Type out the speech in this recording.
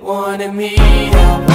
Wanted me, I